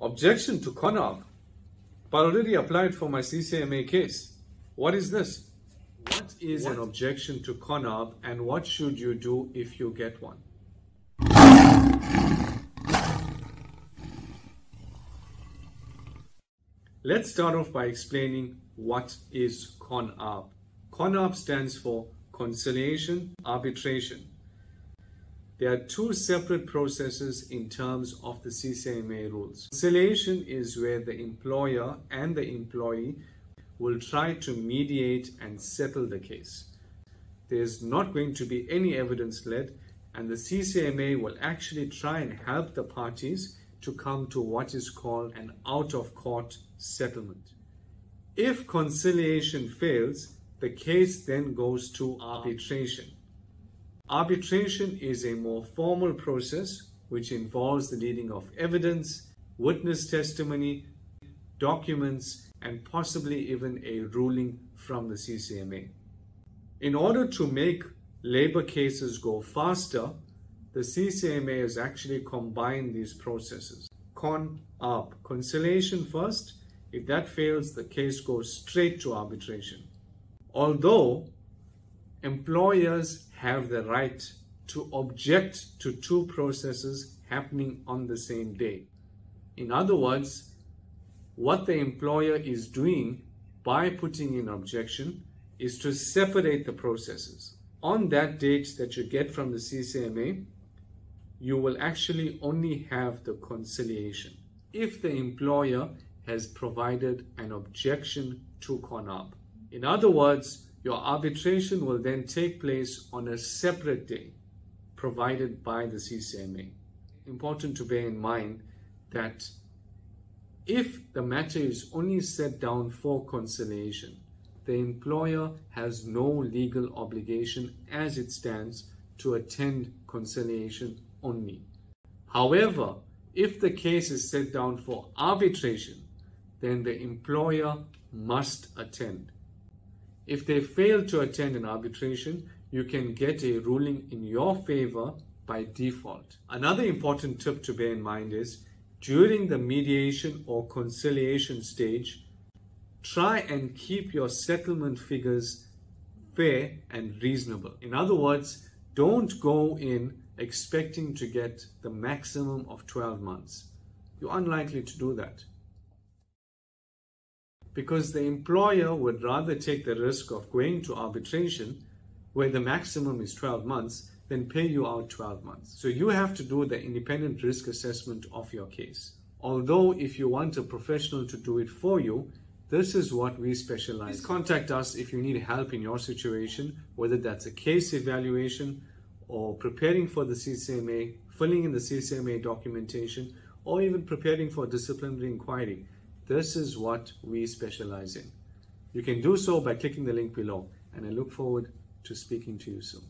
Objection to ConArb, but already applied for my CCMA case. What is this? What is an objection to ConArb and what should you do if you get one? Let's start off by explaining what is ConArb. ConArb stands for Conciliation Arbitration. There are two separate processes in terms of the CCMA rules. Conciliation is where the employer and the employee will try to mediate and settle the case. There's not going to be any evidence led and the CCMA will actually try and help the parties to come to what is called an out of court settlement. If conciliation fails, the case then goes to arbitration. Arbitration is a more formal process which involves the needing of evidence, witness testimony, documents, and possibly even a ruling from the CCMA. In order to make labor cases go faster, the CCMA has actually combined these processes. Con up, conciliation first. If that fails, the case goes straight to arbitration. Although employers have the right to object to two processes happening on the same day. In other words, what the employer is doing by putting in objection is to separate the processes. On that date that you get from the CCMA, you will actually only have the conciliation. If the employer has provided an objection to ConArb. In other words, your arbitration will then take place on a separate day provided by the CCMA. Important to bear in mind that if the matter is only set down for conciliation, the employer has no legal obligation as it stands to attend conciliation only. However, if the case is set down for arbitration, then the employer must attend. If they fail to attend an arbitration, you can get a ruling in your favor by default. Another important tip to bear in mind is during the mediation or conciliation stage, try and keep your settlement figures fair and reasonable. In other words, don't go in expecting to get the maximum of 12 months. You're unlikely to do that because the employer would rather take the risk of going to arbitration where the maximum is 12 months than pay you out 12 months. So you have to do the independent risk assessment of your case. Although if you want a professional to do it for you, this is what we specialize. Please contact us if you need help in your situation, whether that's a case evaluation or preparing for the CCMA, filling in the CCMA documentation, or even preparing for disciplinary inquiry. This is what we specialize in. You can do so by clicking the link below and I look forward to speaking to you soon.